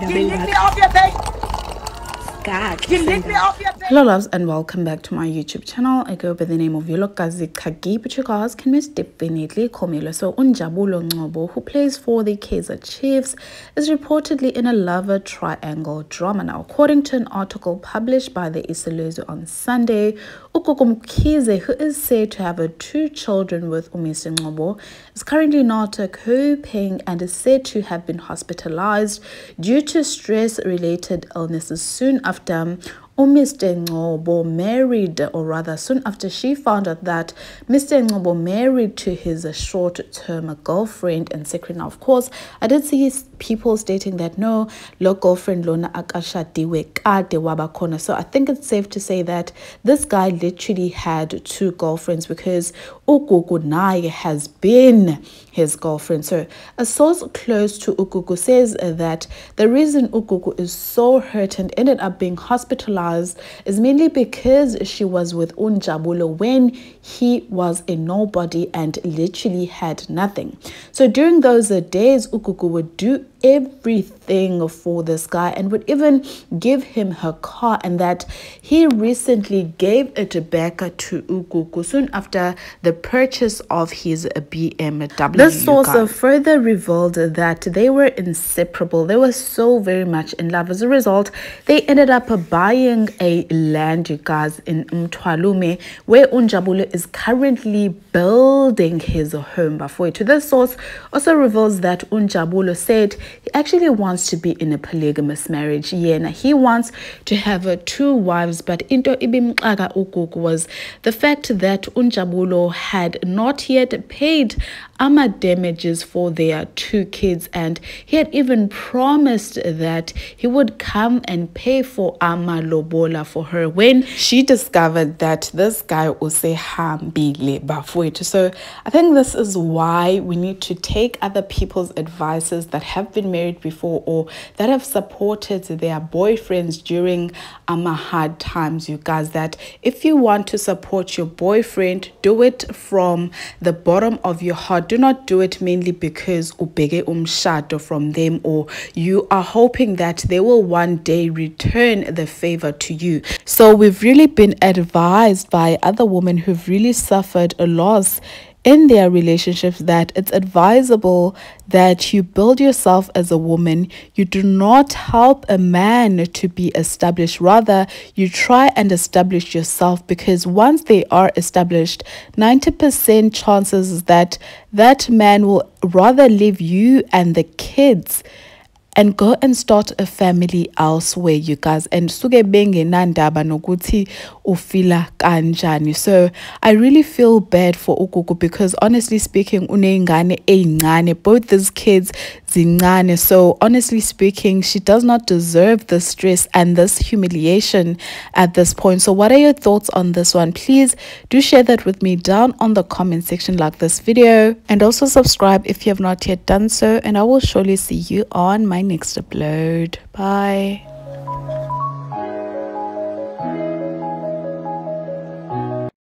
Delete me off your page. God. Delete me off your page. Hello loves and welcome back to my YouTube channel. I go by the name of Yolokazi Chagi, but you guys can most definitely call me So Unjabulo Ngcobo, who plays for the Kaizer Chiefs, is reportedly in a lover triangle drama now. According to an article published by the Isolezwe on Sunday, Ukoko Mkhize, who is said to have uh, two children with Umise Ngcobo, is currently not coping and is said to have been hospitalized due to stress-related illnesses soon after after Mr. Ngcobo married, or rather, soon after she found out that Mr. Ngcobo married to his short-term girlfriend and secret. Now, of course, I did see people stating that no, lo girlfriend lona akashadiwe kade wabakhona. So I think it's safe to say that this guy literally had two girlfriends because Ukuku Naye has been his girlfriend. So a source close to Ukuku says that the reason Ukuku is so hurt and ended up being hospitalized is mainly because she was with Unjabulo when he was a nobody and literally had nothing. So during those days, Ukuku would do everything for this guy and would even give him her car and that he recently gave it back to Ukuku soon after the purchase of his BMW. This source further revealed that they were inseparable. They were so very much in love. As a result, they ended up buying a land, you guys, in Mtwalume, where Unjabulo is currently building his home. But to this source also reveals that Unjabulo said he actually wants to be in a polygamous marriage. Now he wants to have uh, two wives, but into ibimxaka ukuku was the fact that Unjabulo had not yet paid ama damages for their two kids and he had even promised that he would come and pay for ama lobola for her. When she discovered that this guy was a usehambile bafowethu so i think this is why we need to take other people's advices that have been married before or that have supported their boyfriends during ama hard times you guys that if you want to support your boyfriend do it from the bottom of your heart. Do not do it mainly because ubheke umshado from them or you are hoping that they will one day return the favor to you. So we've really been advised by other women who've really suffered a loss in their relationships that it's advisable that you build yourself as a woman. You do not help a man to be established. Rather, you try and establish yourself because once they are established, 90% chances that that man will rather leave you and the kids and go and start a family elsewhere you guys. And suke bengenandaba nokuthi ufila kanjani. So i really feel bad for ugugu because honestly speaking uneingane eincane both these kids zincane. So honestly speaking she does not deserve the stress and this humiliation at this point. So what are your thoughts on this one? Please do share that with me down on the comment section like this video. And also subscribe if you have not yet done so. And i will surely see you on my next upload. Bye.